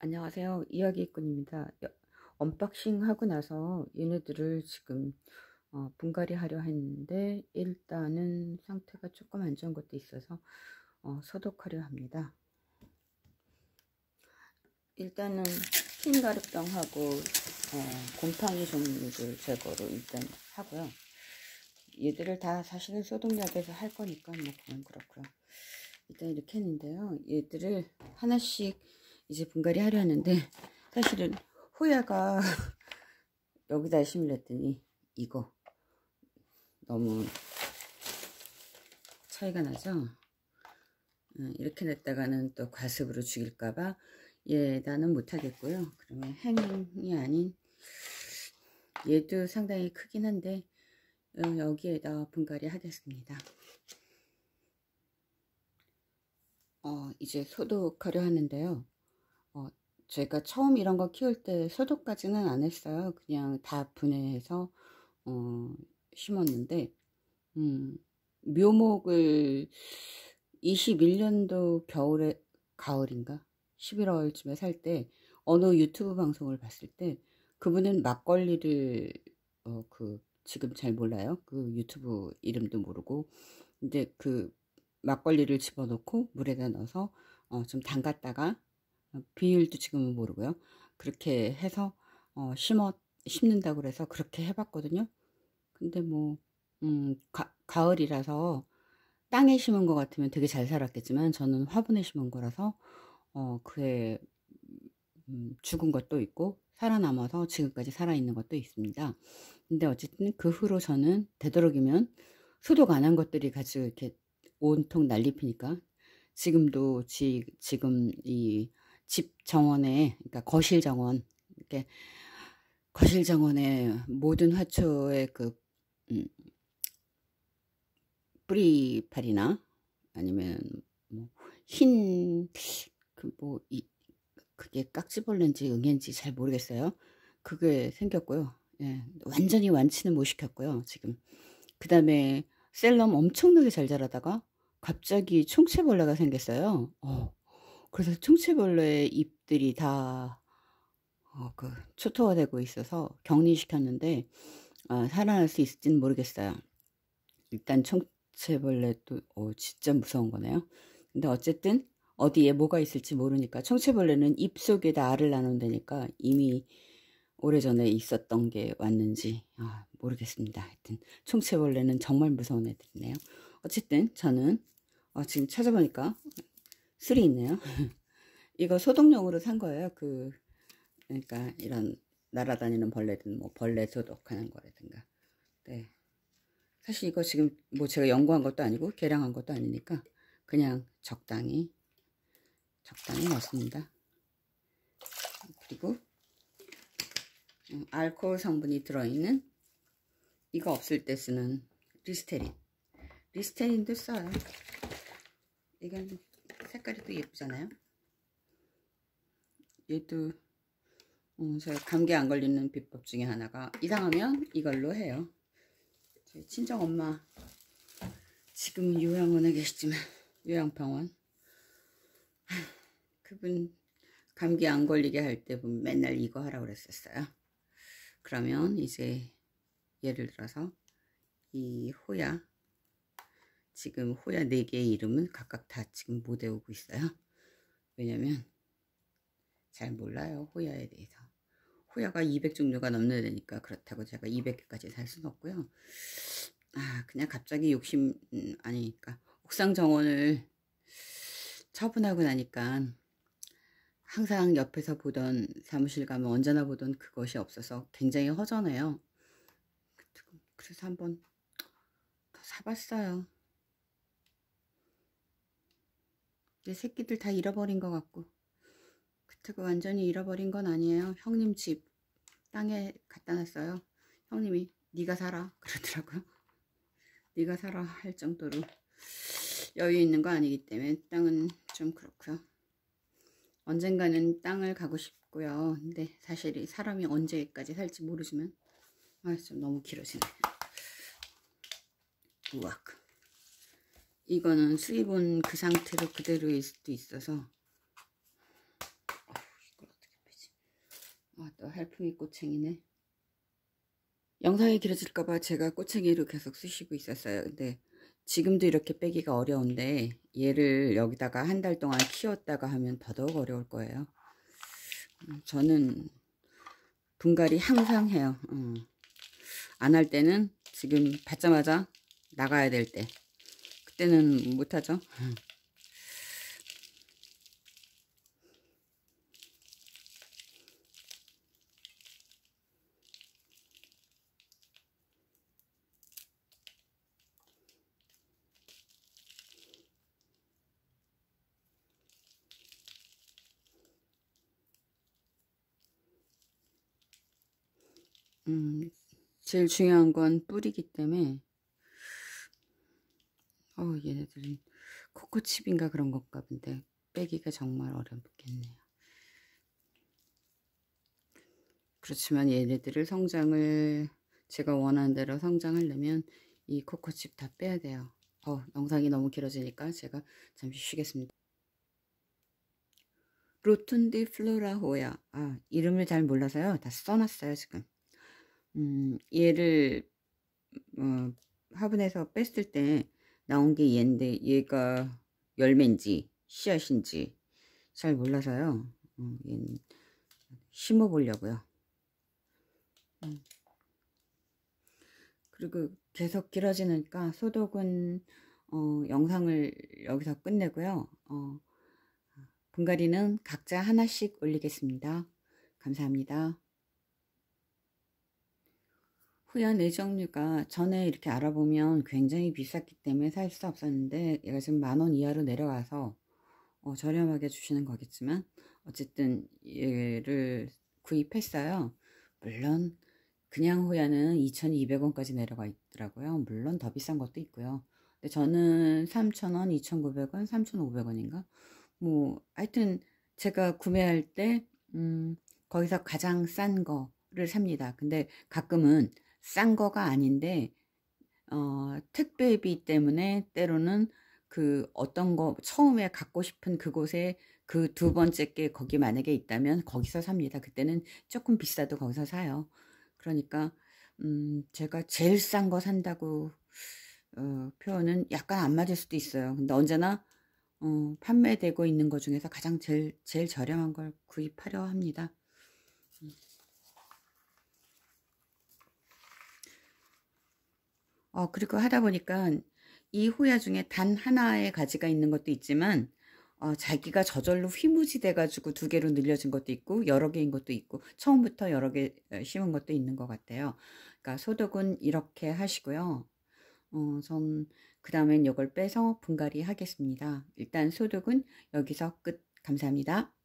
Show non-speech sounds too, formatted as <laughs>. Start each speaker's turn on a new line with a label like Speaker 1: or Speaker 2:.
Speaker 1: 안녕하세요. 이야기꾼입니다. unboxing 하고 나서 얘네들을 지금 어, 분갈이 하려 했는데 일단은 상태가 조금 안 좋은 것도 있어서 어, 소독하려 합니다. 일단은 흰 가루병하고 어, 곰팡이 종류들 제거로 일단 하고요. 얘들을 다 사실은 소독약에서 할 거니까 뭐 그건 그렇고요. 일단 이렇게 했는데요. 얘들을 하나씩 이제 분갈이 하려 하는데 사실은 호야가 <laughs> 여기다 심으랬더니 이거 너무 차이가 나죠 어, 이렇게 냈다가는 또 과습으로 죽일까봐 얘 나는 못하겠고요. 그러면 행이 아닌 얘도 상당히 크긴 한데 어, 여기에다 분갈이 하겠습니다. 어, 이제 소독하려 하는데요 어, 제가 처음 이런 거 키울 때 소독까지는 안 했어요. 그냥 다 분해해서 어, 심었는데 음, 묘목을 21년도 겨울에 가을인가 11월쯤에 살 때 어느 유튜브 방송을 봤을 때 그분은 막걸리를 어, 그 지금 잘 몰라요. 그 유튜브 이름도 모르고 근데 그 막걸리를 집어넣고 물에다 넣어서 어, 좀 담갔다가 비율도 지금은 모르고요. 그렇게 해서 어, 심어 심는다고 그래서 그렇게 해봤거든요. 근데 뭐 음, 가, 가을이라서 땅에 심은 것 같으면 되게 잘 살았겠지만 저는 화분에 심은 거라서 어, 그에 음, 죽은 것도 있고 살아남아서 지금까지 살아있는 것도 있습니다. 근데 어쨌든 그 후로 저는 되도록이면 소독 안 한 것들이 가지고 이렇게 온통 난리 피니까 지금도 지, 지금 이 집 정원에 그러니까 거실 정원 이렇게 거실 정원에 모든 화초의 그 음, 뿌리팔이나 아니면 뭐흰 그 뭐 이 그게 깍지벌레인지 응애인지 잘 모르겠어요. 그게 생겼고요. 예, 완전히 완치는 못 시켰고요. 지금 그 다음에 셀럼 엄청나게 잘 자라다가 갑자기 총체벌레가 생겼어요. 어, 그래서 충치벌레의 잎들이 다 어, 그 초토화되고 있어서 격리시켰는데 어, 살아날 수 있을지는 모르겠어요. 일단 청체벌레도 어, 진짜 무서운 거네요. 근데 어쨌든 어디에 뭐가 있을지 모르니까 청체벌레는 잎 속에다 알을 나눈다니까 이미 오래전에 있었던 게 왔는지 아, 모르겠습니다. 하여튼 총체벌레는 정말 무서운 애들이네요. 어쨌든 저는 어, 지금 찾아보니까 술이 있네요. <laughs> 이거 소독용으로 산 거예요. 그 그러니까 이런 날아다니는 벌레든 뭐 벌레 소독하는 거라든가. 네. 사실 이거 지금 뭐 제가 연구한 것도 아니고 계량한 것도 아니니까 그냥 적당히 적당히 넣습니다. 그리고 음, 알코올 성분이 들어있는 이거 없을 때 쓰는 리스테린 리스테린도 써요. 이건 색깔이 또 예쁘잖아요. 얘도 음, 제가 감기 안 걸리는 비법 중에 하나가 이상하면 이걸로 해요. 저희 친정 엄마 지금 요양원에 계시지만 요양병원 <sighs> 그분 감기 안 걸리게 할 때 보면 맨날 이거 하라고 그랬었어요. 그러면 이제 예를 들어서 이 호야 지금 호야 4개의 이름은 각각 다 지금 못 외우고 있어요. 왜냐면 잘 몰라요. 호야에 대해서. 호야가 200 종류가 넘는다니까 그렇다고 제가 200개까지 살 수는 없고요. 아 그냥 갑자기 욕심 음, 아니니까 옥상 정원을 처분하고 나니까 항상 옆에서 보던 사무실 가면 언제나 보던 그것이 없어서 굉장히 허전해요. 그래서 한번 더 사봤어요. 내 새끼들 다 잃어버린 것 같고 그트가 완전히 잃어버린 건 아니에요. 형님 집 땅에 갖다 놨어요. 형님이 네가 살아 <laughs> 그러더라고요. 네가 살아 할 정도로 여유 있는 거 아니기 때문에 땅은 좀 그렇고요. 언젠가는 땅을 가고 싶고요. 근데 사실 사람이 언제까지 살지 모르지만 아, 좀 너무 길어지네. 우악. 이거는 수입은 그 상태로 그대로일 수도 있어서 아, 또 할품이 꼬챙이네. 영상이 길어질까봐 제가 꼬챙이로 계속 쓰시고 있었어요. 근데 지금도 이렇게 빼기가 어려운데 얘를 여기다가 한 달 동안 키웠다가 하면 더더욱 어려울 거예요. 음, 저는 분갈이 항상 해요. 음. 안할 때는 지금 받자마자 나가야 될 때. 그때는 못하죠. 음. 음, 제일 중요한 건 뿌리기 때문에 어 얘네들은 코코칩인가 그런 것가 본데 빼기가 정말 어렵겠네요. 그렇지만 얘네들을 성장을 제가 원하는 대로 성장하려면 이 코코칩 다 빼야 돼요. 어, 영상이 너무 길어지니까 제가 잠시 쉬겠습니다. 로툰디 플로라호야. 아, 이름을 잘 몰라서요. 다 써놨어요, 지금. 음, 얘를 어, 화분에서 뺐을 때 나온 게 얘인데 얘가 열매인지 씨앗인지 잘 몰라서요. 어, 얘는 심어 보려고요. 음. 그리고 계속 길어지니까 소독은 어, 영상을 여기서 끝내고요. 어, 분갈이는 각자 하나씩 올리겠습니다. 감사합니다. 후연 애정류가 전에 이렇게 알아보면 굉장히 비쌌기 때문에 살 수 없었는데 얘가 지금 만 원 이하로 내려가서 어, 저렴하게 주시는 거겠지만 어쨌든 얘를 구입했어요. 물론 그냥 호야는 2,200원까지 내려가 있더라고요. 물론 더 비싼 것도 있고요. 근데 저는 3,000원, 2,900원, 3,500원인가? 뭐 하여튼 제가 구매할 때 음, 거기서 가장 싼 거를 삽니다. 근데 가끔은 싼 거가 아닌데 어, 택배비 때문에 때로는 그 어떤 거 처음에 갖고 싶은 그곳에 그 두 번째 게 거기 만약에 있다면 거기서 삽니다. 그때는 조금 비싸도 거기서 사요. 그러니까 음, 제가 제일 싼 거 산다고 어, 표현은 약간 안 맞을 수도 있어요. 근데 언제나 어, 판매되고 있는 것 중에서 가장 제일 제일 저렴한 걸 구입하려 합니다. 어, 그리고 하다 보니까 이 호야 중에 단 하나의 가지가 있는 것도 있지만 어, 자기가 저절로 휘무지 돼가지고 두 개로 늘려진 것도 있고 여러 개인 것도 있고 처음부터 여러 개 어, 심은 것도 있는 것 같아요. 그러니까 소독은 이렇게 하시고요. 어, 전그 다음엔 이걸 빼서 분갈이 하겠습니다. 일단 소독은 여기서 끝. 감사합니다.